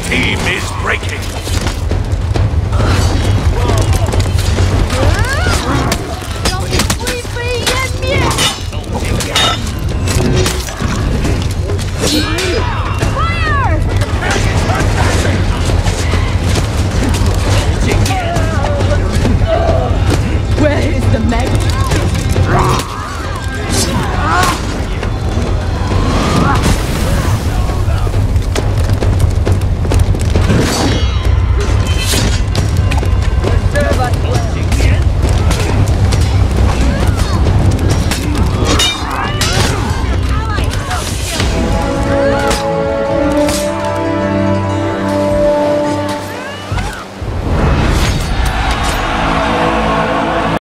team is breaking.